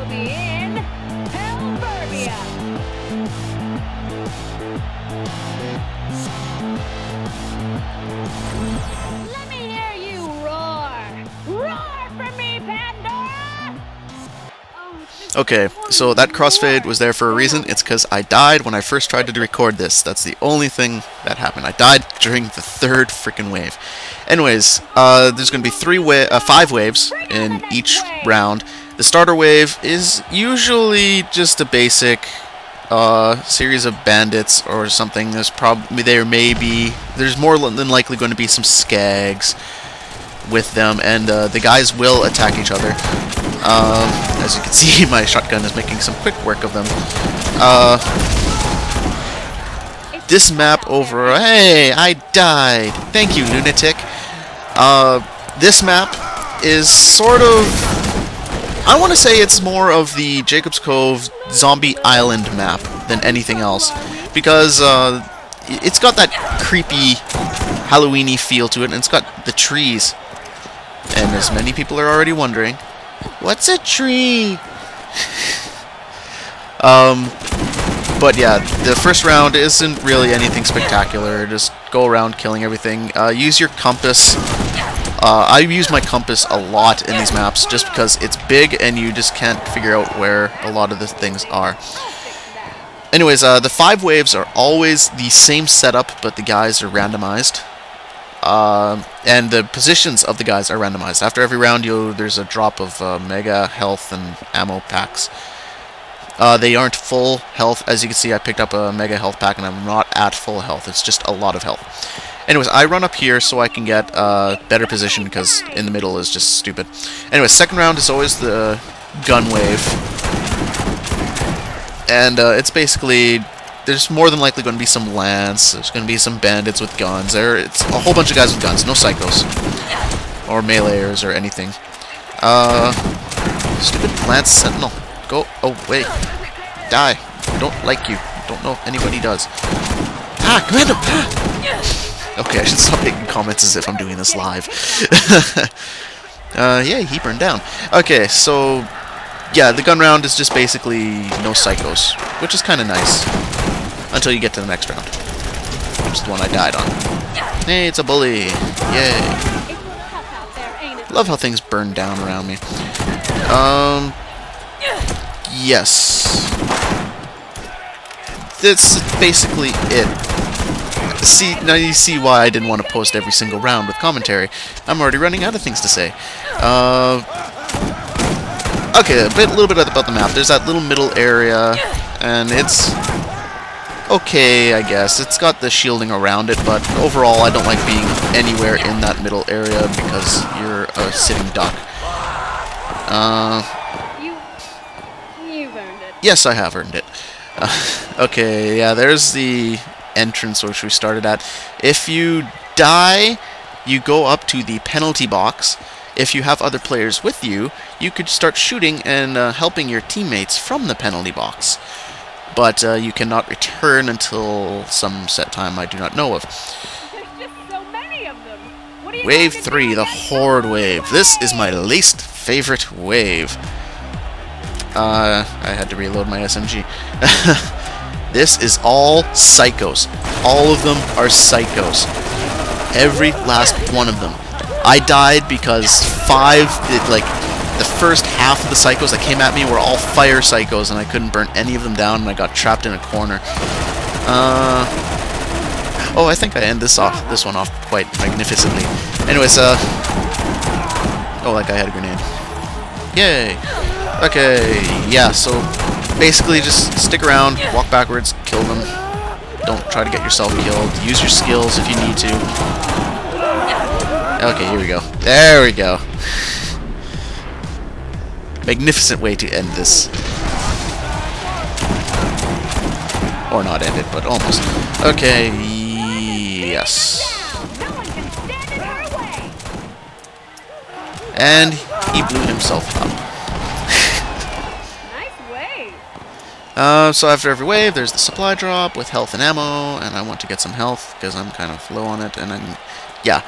will be in Helverbia. Let me hear you roar. Roar for me, Pandora! Oh, Okay, so that crossfade was there for a reason. It's because I died when I first tried to record this. That's the only thing that happened. I died during the third freaking wave. Anyways, uh, there's going to be three wa- uh, five waves in each round. The starter wave is usually just a basic uh, series of bandits or something. There's probably there may be there's more than likely going to be some skags with them, and uh, the guys will attack each other. Um, as you can see, my shotgun is making some quick work of them. Uh, this map over. Hey, I died. Thank you, lunatic. Uh, this map is sort of. I want to say it's more of the Jakobs Cove Zombie Island map than anything else, because uh, it's got that creepy Halloweeny feel to it, and it's got the trees. And as many people are already wondering, what's a tree? um, but yeah, the first round isn't really anything spectacular. Just go around killing everything. Uh, use your compass. Uh, I use my compass a lot in these maps just because it's big and you just can't figure out where a lot of the things are. Anyways, uh, the five waves are always the same setup, but the guys are randomized. Um, and the positions of the guys are randomized. After every round, there's a drop of uh, mega health and ammo packs. Uh, they aren't full health. As you can see, I picked up a mega health pack, and I'm not at full health. It's just a lot of health. Anyways, I run up here so I can get uh, better position, because in the middle is just stupid. Anyways, second round is always the gun wave. And uh, it's basically there's more than likely going to be some lance. There's going to be some bandits with guns. There, it's a whole bunch of guys with guns. No psychos or meleeers or anything. Uh, stupid lance sentinel. Go away. Die. Don't like you. Don't know if anybody does. Ah, commando. Ah. Okay, I should stop making comments as if I'm doing this live. uh, yeah, he burned down. Okay, so yeah, the gun round is just basically no psychos, which is kind of nice. Until you get to the next round. Which is the one I died on. Hey, it's a bully. Yay. Love how things burn down around me. Um. Yes. That's basically it. See, now you see why I didn't want to post every single round with commentary. I'm already running out of things to say. Uh. Okay, a bit, little bit about the map. There's that little middle area, and it's okay, I guess. It's got the shielding around it, but overall, I don't like being anywhere in that middle area because you're a sitting duck. Uh, You, you've earned it. yes, I have earned it. Uh, okay, yeah, there's the entrance which we started at. If you die, you go up to the penalty box. If you have other players with you, you could start shooting and uh, helping your teammates from the penalty box. But uh, you cannot return until some set time I do not know of. Wave 3, the? Horde Wave. This is my least favorite wave. Uh, I had to reload my SMG. this is all psychos. All of them are psychos. Every last one of them. I died because five, it, like, the first half of the psychos that came at me were all fire psychos, and I couldn't burn any of them down, and I got trapped in a corner. Uh, oh, I think I end this off, this one off quite magnificently. Anyways, uh, oh, that guy had a grenade. Yay. Okay, yeah, so basically just stick around, walk backwards, kill them. Don't try to get yourself killed. Use your skills if you need to. Okay, here we go. There we go. Magnificent way to end this. Or not end it, but almost. Okay, yes. And he blew himself up. Nice wave. Uh, so after every wave, there's the supply drop with health and ammo, and I want to get some health because I'm kind of low on it, and then, yeah.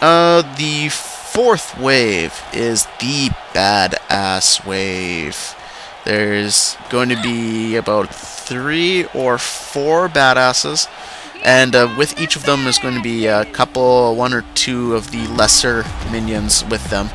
Uh, the fourth wave is the badass wave. There's going to be about three or four badasses, and uh, with each of them is going to be a couple, one or two of the lesser minions with them.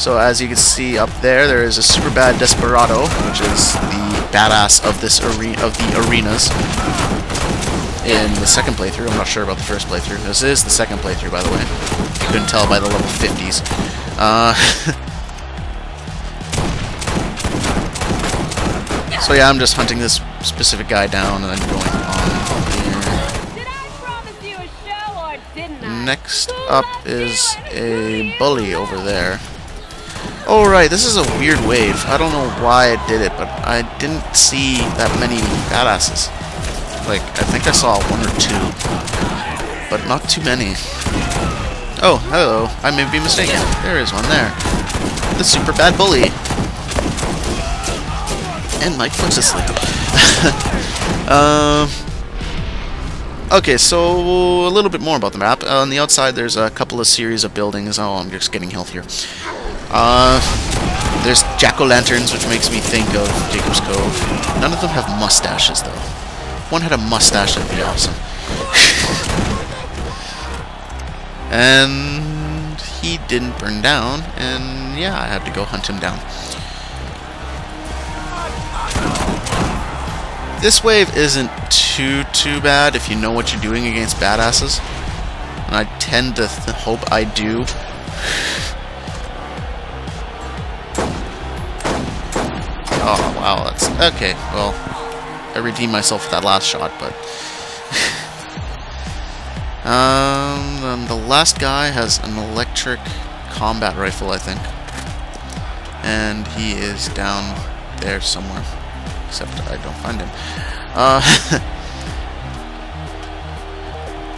So as you can see up there, there is a super bad Desperado, which is the badass of this arena of the arenas in the second playthrough. I'm not sure about the first playthrough. This is the second playthrough, by the way. You couldn't tell by the level 50s. Uh, so yeah, I'm just hunting this specific guy down and then going on Did I promise you a show or didn't I? Next up is a bully over there. Oh right, this is a weird wave. I don't know why I did it, but I didn't see that many badasses. Like, I think I saw one or two, but not too many. Oh, hello. I may be mistaken. There is one there. The super bad bully. And Mike Foot's asleep. um... Okay, so a little bit more about the map. Uh, on the outside, there's a couple of series of buildings. Oh, I'm just getting healthier. Uh, there's jack-o'-lanterns, which makes me think of Jakobs Cove. None of them have mustaches, though. If one had a mustache, that'd be awesome. and he didn't burn down, and yeah, I had to go hunt him down. This wave isn't too, too bad if you know what you're doing against badasses. And I tend to hope I do. That's... Okay, well, I redeemed myself with that last shot, but... um, and the last guy has an electric combat rifle, I think. And he is down there somewhere. Except I don't find him. Uh...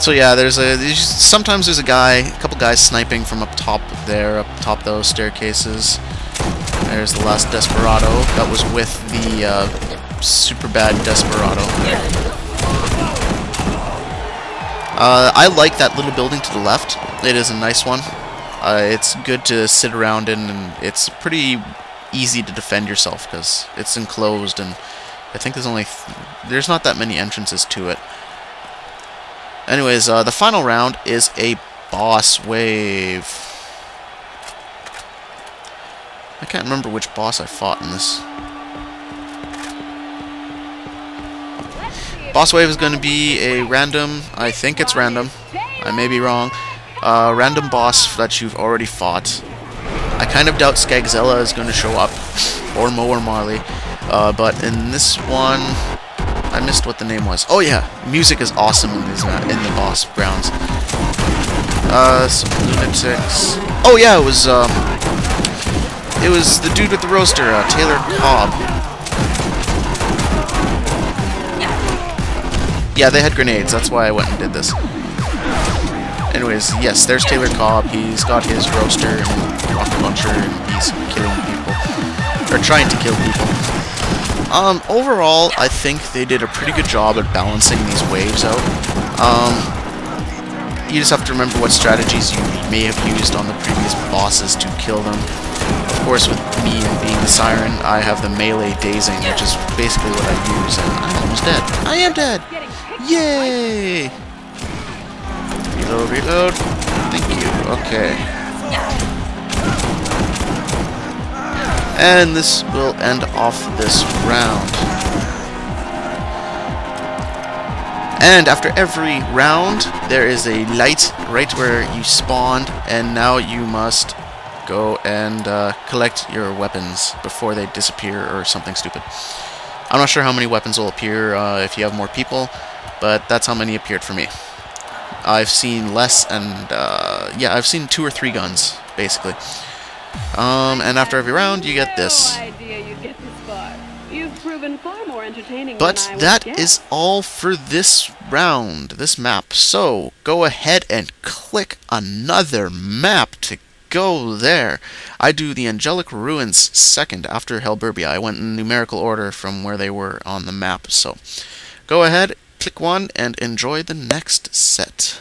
So yeah, there's a there's sometimes there's a guy, a couple guys sniping from up top there, up top those staircases. There's the last Desperado that was with the uh, super bad Desperado. Uh, I like that little building to the left. It is a nice one. Uh, it's good to sit around in, and it's pretty easy to defend yourself because it's enclosed, and I think there's only th there's not that many entrances to it. Anyways, uh, the final round is a boss wave. I can't remember which boss I fought in this. Boss wave is going to be a random, I think it's random, I may be wrong, uh, random boss that you've already fought. I kind of doubt Skagzilla is going to show up, or Mo or Marley, uh, but in this one, I missed what the name was. Oh yeah, music is awesome in these uh, in the boss rounds. Uh, some lunatics. Oh yeah, it was um, it was the dude with the roaster, uh, Taylor Kobb. Yeah, they had grenades. That's why I went and did this. Anyways, yes, there's Taylor Kobb. He's got his roaster and rocket launcher, and he's killing people or trying to kill people. Um, overall, I think they did a pretty good job at balancing these waves out. Um, you just have to remember what strategies you may have used on the previous bosses to kill them. Of course, with me being the Siren, I have the melee dazing, which is basically what I use, and I'm almost dead. I am dead! Yay! Reload, reload. Thank you. Okay. And this will end off this round. And after every round, there is a light right where you spawned, and now you must go and uh, collect your weapons before they disappear or something stupid. I'm not sure how many weapons will appear uh, if you have more people, but that's how many appeared for me. I've seen less, and uh, yeah, I've seen two or three guns, basically. Um, and after every round, you get this. You'd get this far. You've proven far more entertaining But than I would that is all for this round, this map. So, go ahead and click another map to go there. I do the Angelic Ruins second after Hell Burbia. I went in numerical order from where they were on the map. So, go ahead, click one, and enjoy the next set.